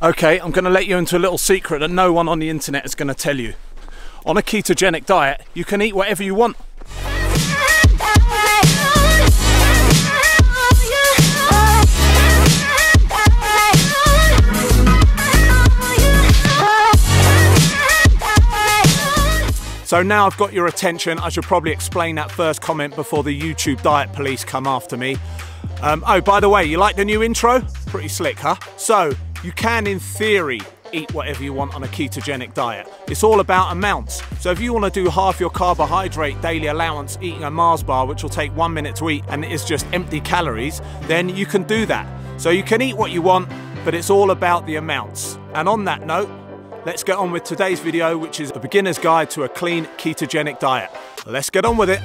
Okay, I'm going to let you into a little secret that no one on the internet is going to tell you. On a ketogenic diet, you can eat whatever you want. So now I've got your attention, I should probably explain that first comment before the YouTube diet police come after me. Um, oh, by the way, you like the new intro? Pretty slick, huh? So, you can, in theory, eat whatever you want on a ketogenic diet. It's all about amounts. So if you want to do half your carbohydrate daily allowance eating a Mars bar, which will take one minute to eat and it's just empty calories, then you can do that. So you can eat what you want, but it's all about the amounts. And on that note, let's get on with today's video, which is a beginner's guide to a clean ketogenic diet. Let's get on with it.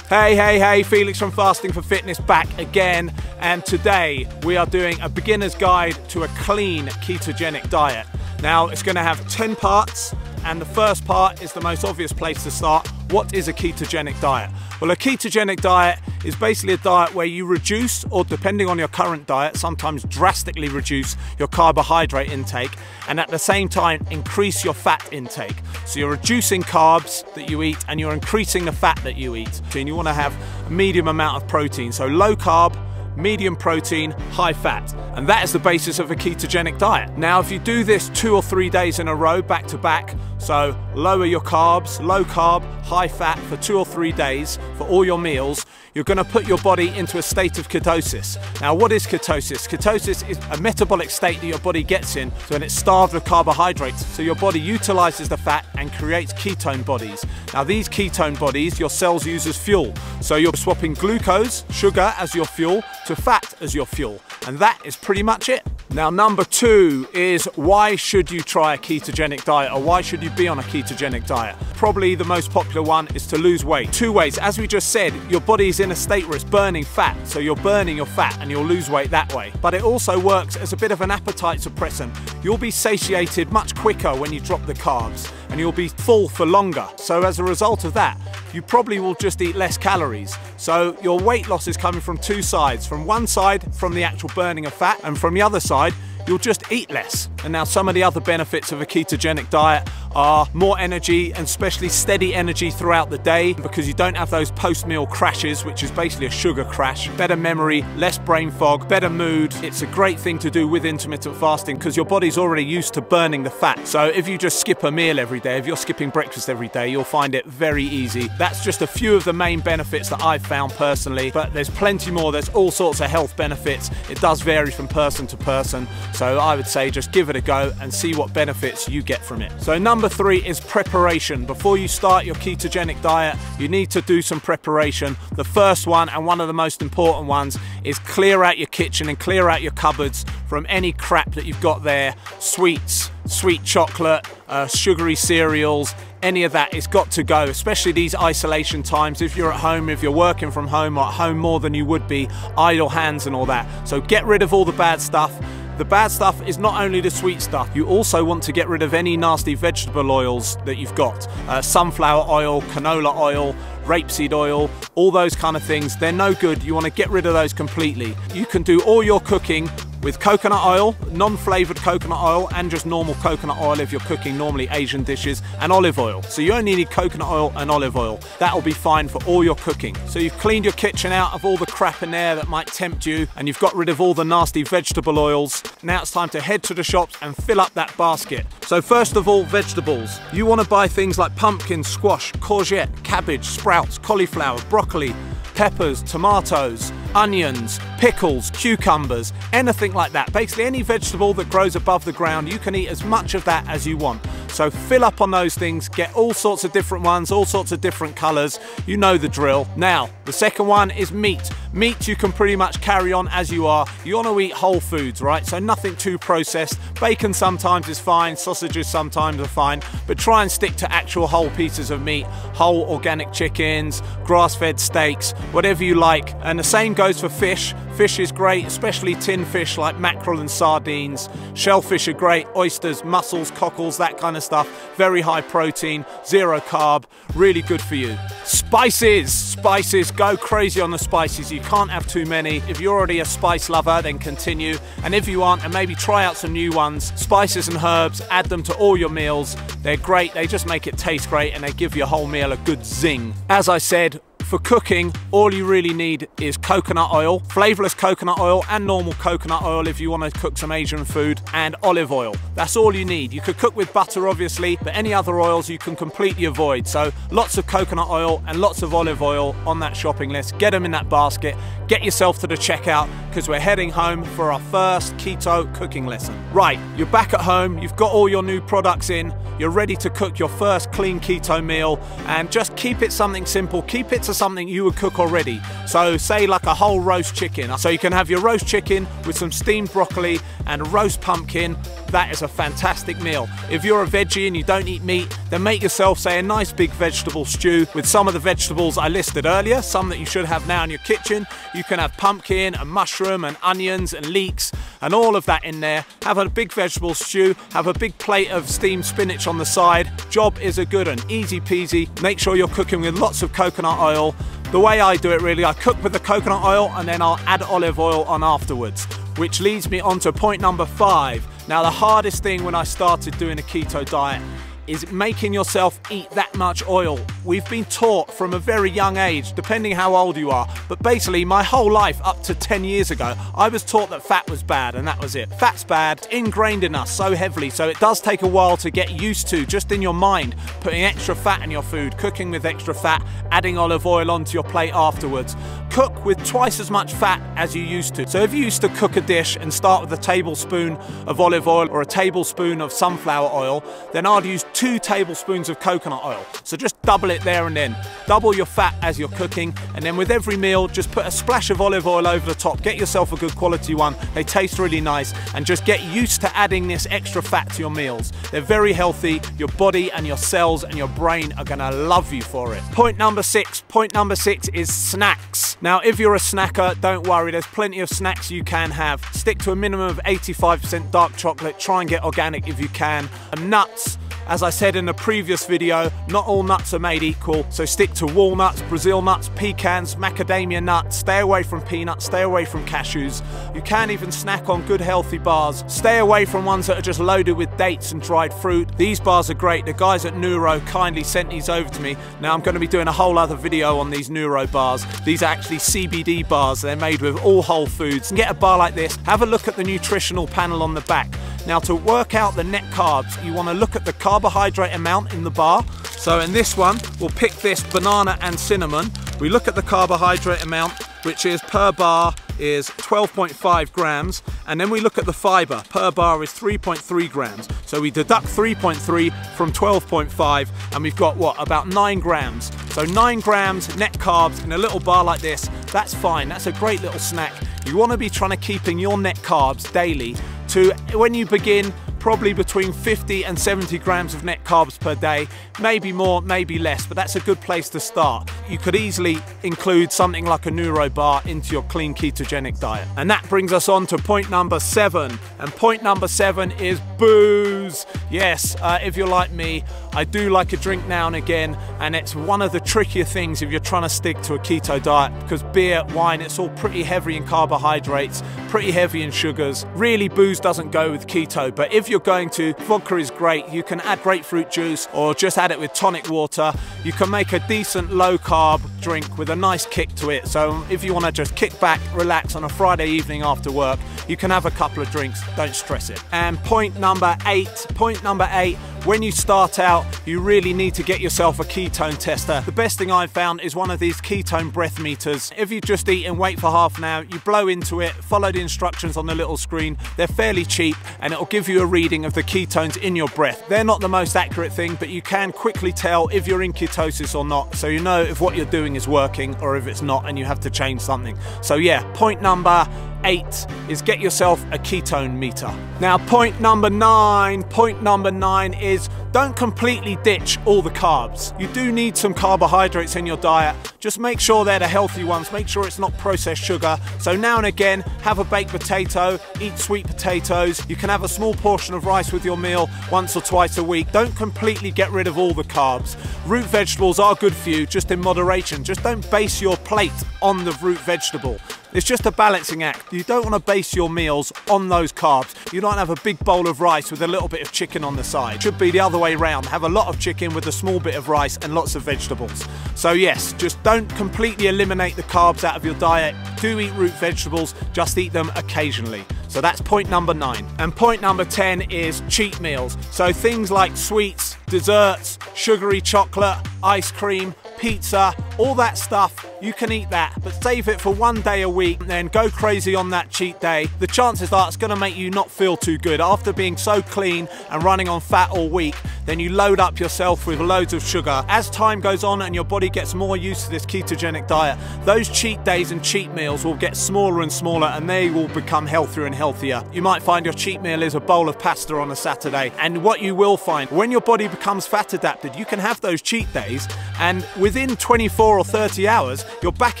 Hey, hey, hey, Felix from Fasting for Fitness back again. And today we are doing a beginner's guide to a clean ketogenic diet. Now, it's gonna have 10 parts, and the first part is the most obvious place to start. What is a ketogenic diet? Well, a ketogenic diet is basically a diet where you reduce, or depending on your current diet, sometimes drastically reduce your carbohydrate intake and at the same time increase your fat intake. So you're reducing carbs that you eat and you're increasing the fat that you eat. And you want to have a medium amount of protein. So low carb, medium protein, high fat. And that is the basis of a ketogenic diet. Now, if you do this two or three days in a row, back to back, so lower your carbs, low carb, high fat for two or three days for all your meals, you're going to put your body into a state of ketosis. Now, what is ketosis? Ketosis is a metabolic state that your body gets in when it's starved of carbohydrates. So your body utilizes the fat and creates ketone bodies. Now, these ketone bodies your cells use as fuel. So you're swapping glucose, sugar as your fuel, to fat as your fuel. And that is pretty much it. Now, number two is why should you try a ketogenic diet or why should you be on a ketogenic diet? Probably the most popular one is to lose weight. Two ways. As we just said, your body is in a state where it's burning fat, so you're burning your fat and you'll lose weight that way. But it also works as a bit of an appetite suppressant. You'll be satiated much quicker when you drop the carbs and you'll be full for longer. So as a result of that, you probably will just eat less calories. So your weight loss is coming from two sides. From one side, from the actual burning of fat, and from the other side, you'll just eat less. And now some of the other benefits of a ketogenic diet are more energy and especially steady energy throughout the day because you don't have those post-meal crashes, which is basically a sugar crash. Better memory, less brain fog, better mood. It's a great thing to do with intermittent fasting because your body's already used to burning the fat. So if you just skip a meal every day, if you're skipping breakfast every day, you'll find it very easy. That's just a few of the main benefits that I've found personally, but there's plenty more. There's all sorts of health benefits. It does vary from person to person. So I would say just give it a go and see what benefits you get from it. So number three is preparation. Before you start your ketogenic diet, you need to do some preparation. The first one and one of the most important ones is clear out your kitchen and clear out your cupboards from any crap that you've got there. Sweets, sweet chocolate, uh, sugary cereals, any of that, it's got to go, especially these isolation times. If you're at home, if you're working from home or at home more than you would be, idle hands and all that. So get rid of all the bad stuff. The bad stuff is not only the sweet stuff, you also want to get rid of any nasty vegetable oils that you've got. Uh, sunflower oil, canola oil, rapeseed oil, all those kind of things. They're no good. You want to get rid of those completely. You can do all your cooking with coconut oil, non-flavored coconut oil, and just normal coconut oil if you're cooking normally Asian dishes, and olive oil. So you only need coconut oil and olive oil. That'll be fine for all your cooking. So you've cleaned your kitchen out of all the crap in there that might tempt you, and you've got rid of all the nasty vegetable oils. Now it's time to head to the shops and fill up that basket. So first of all, vegetables. You want to buy things like pumpkin, squash, courgette, cabbage, sprouts, cauliflower, broccoli, peppers, tomatoes, onions, pickles, cucumbers, anything like that. Basically, any vegetable that grows above the ground, you can eat as much of that as you want. So fill up on those things, get all sorts of different ones, all sorts of different colours. You know the drill. Now, the second one is meat. Meat you can pretty much carry on as you are. You want to eat whole foods, right? So nothing too processed. Bacon sometimes is fine, sausages sometimes are fine, but try and stick to actual whole pieces of meat, whole organic chickens, grass-fed steaks, whatever you like. And the same goes for fish. Fish is great, especially tin fish like mackerel and sardines. Shellfish are great, oysters, mussels, cockles, that kind of stuff. Very high protein, zero carb, really good for you. Spices, spices, go crazy on the spices you can't have too many. If you're already a spice lover, then continue. And if you aren't, and maybe try out some new ones, spices and herbs, add them to all your meals. They're great, they just make it taste great and they give your whole meal a good zing. As I said, for cooking, all you really need is coconut oil, flavorless coconut oil and normal coconut oil if you want to cook some Asian food, and olive oil. That's all you need. You could cook with butter obviously, but any other oils you can completely avoid. So lots of coconut oil and lots of olive oil on that shopping list. Get them in that basket. Get yourself to the checkout because we're heading home for our first keto cooking lesson. Right, you're back at home, you've got all your new products in, you're ready to cook your first clean keto meal and just keep it something simple. Keep it to something you would cook already. So say like a whole roast chicken. So you can have your roast chicken with some steamed broccoli and roast pumpkin. That is a fantastic meal. If you're a veggie and you don't eat meat, then make yourself say a nice big vegetable stew with some of the vegetables I listed earlier, some that you should have now in your kitchen. You can have pumpkin and mushroom and onions and leeks and all of that in there. Have a big vegetable stew, have a big plate of steamed spinach on the side. Job is a good one, easy peasy. Make sure you're cooking with lots of coconut oil. The way I do it really, I cook with the coconut oil and then I'll add olive oil on afterwards, which leads me on to point number five. Now the hardest thing when I started doing a keto diet is making yourself eat that much oil. We've been taught from a very young age, depending how old you are, but basically my whole life up to 10 years ago, I was taught that fat was bad and that was it. Fat's bad, ingrained in us so heavily, so it does take a while to get used to, just in your mind, putting extra fat in your food, cooking with extra fat, adding olive oil onto your plate afterwards. Cook with twice as much fat as you used to. So if you used to cook a dish and start with a tablespoon of olive oil or a tablespoon of sunflower oil, then I'd use two tablespoons of coconut oil. So just double it there and then. Double your fat as you're cooking, and then with every meal, just put a splash of olive oil over the top. Get yourself a good quality one. They taste really nice, and just get used to adding this extra fat to your meals. They're very healthy. Your body and your cells and your brain are gonna love you for it. Point number six. Point number six is snacks. Now, if you're a snacker, don't worry, there's plenty of snacks you can have. Stick to a minimum of 85% dark chocolate. Try and get organic if you can. And nuts as I said in a previous video, not all nuts are made equal, so stick to walnuts, Brazil nuts, pecans, macadamia nuts, stay away from peanuts, stay away from cashews. You can even snack on good healthy bars. Stay away from ones that are just loaded with dates and dried fruit. These bars are great. The guys at Neuro kindly sent these over to me. Now I'm going to be doing a whole other video on these Neuro bars. These are actually CBD bars. They're made with all whole foods. Get a bar like this, have a look at the nutritional panel on the back. Now to work out the net carbs, you want to look at the carbohydrate amount in the bar. So in this one, we'll pick this banana and cinnamon. We look at the carbohydrate amount, which is per bar is 12.5 grams. And then we look at the fiber, per bar is 3.3 grams. So we deduct 3.3 from 12.5 and we've got what, about nine grams. So nine grams net carbs in a little bar like this, that's fine. That's a great little snack. You wanna be trying to keeping your net carbs daily to when you begin probably between 50 and 70 grams of net carbs per day, maybe more, maybe less, but that's a good place to start. You could easily include something like a Neuro bar into your clean ketogenic diet. And that brings us on to point number seven. And point number seven is booze. Yes, uh, if you're like me, I do like a drink now and again, and it's one of the trickier things if you're trying to stick to a keto diet because beer, wine, it's all pretty heavy in carbohydrates, pretty heavy in sugars. Really, booze doesn't go with keto, but if you're going to, vodka is great. You can add grapefruit juice or just add it with tonic water. You can make a decent low carb drink with a nice kick to it. So if you want to just kick back, relax on a Friday evening after work, you can have a couple of drinks, don't stress it. And point number eight, point number eight, when you start out, you really need to get yourself a ketone tester. The best thing I've found is one of these ketone breath meters. If you just eat and wait for half an hour, you blow into it, follow the instructions on the little screen. They're fairly cheap and it'll give you a reading of the ketones in your breath. They're not the most accurate thing, but you can quickly tell if you're in ketosis or not. So you know if what you're doing is working or if it's not and you have to change something. So yeah, point number eight is get yourself a ketone meter. Now, point number nine, point number nine is don't completely ditch all the carbs. You do need some carbohydrates in your diet. Just make sure they're the healthy ones. Make sure it's not processed sugar. So now and again, have a baked potato, eat sweet potatoes. You can have a small portion of rice with your meal once or twice a week. Don't completely get rid of all the carbs. Root vegetables are good for you, just in moderation. Just don't base your plate on the root vegetable. It's just a balancing act. You don't want to base your meals on those carbs. You don't have a big bowl of rice with a little bit of chicken on the side. Should be the other way round. Have a lot of chicken with a small bit of rice and lots of vegetables. So yes, just don't completely eliminate the carbs out of your diet. Do eat root vegetables, just eat them occasionally. So that's point number nine. And point number 10 is cheat meals. So things like sweets, desserts, sugary chocolate, ice cream, pizza, all that stuff, you can eat that, but save it for one day a week, then go crazy on that cheat day. The chances are it's gonna make you not feel too good. After being so clean and running on fat all week, then you load up yourself with loads of sugar. As time goes on and your body gets more used to this ketogenic diet, those cheat days and cheat meals will get smaller and smaller and they will become healthier and healthier. You might find your cheat meal is a bowl of pasta on a Saturday, and what you will find, when your body becomes fat adapted, you can have those cheat days, and within 24 or 30 hours, you're back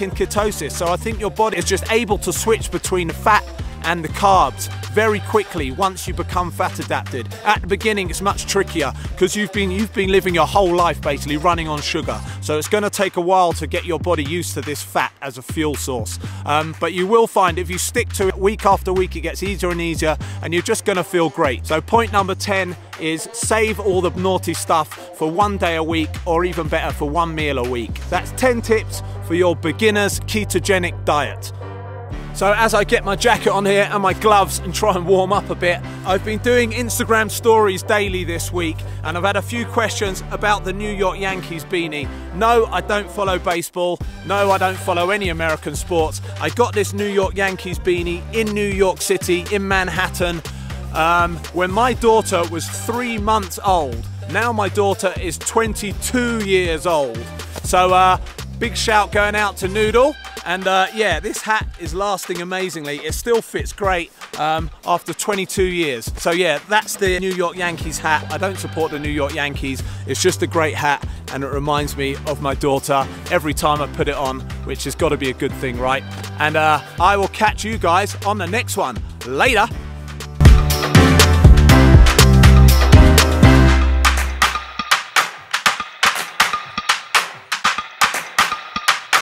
in ketosis. So I think your body is just able to switch between fat and the carbs very quickly once you become fat adapted. At the beginning it's much trickier because you've been you've been living your whole life basically running on sugar. So it's going to take a while to get your body used to this fat as a fuel source. Um, but you will find if you stick to it week after week it gets easier and easier and you're just going to feel great. So point number 10 is save all the naughty stuff for one day a week or even better for one meal a week. That's 10 tips for your beginner's ketogenic diet. So as I get my jacket on here and my gloves and try and warm up a bit, I've been doing Instagram stories daily this week and I've had a few questions about the New York Yankees beanie. No, I don't follow baseball. No, I don't follow any American sports. I got this New York Yankees beanie in New York City, in Manhattan, um, when my daughter was three months old. Now my daughter is 22 years old. So uh, big shout going out to Noodle. And uh, yeah, this hat is lasting amazingly. It still fits great um, after 22 years. So yeah, that's the New York Yankees hat. I don't support the New York Yankees. It's just a great hat and it reminds me of my daughter every time I put it on, which has got to be a good thing, right? And uh, I will catch you guys on the next one. Later.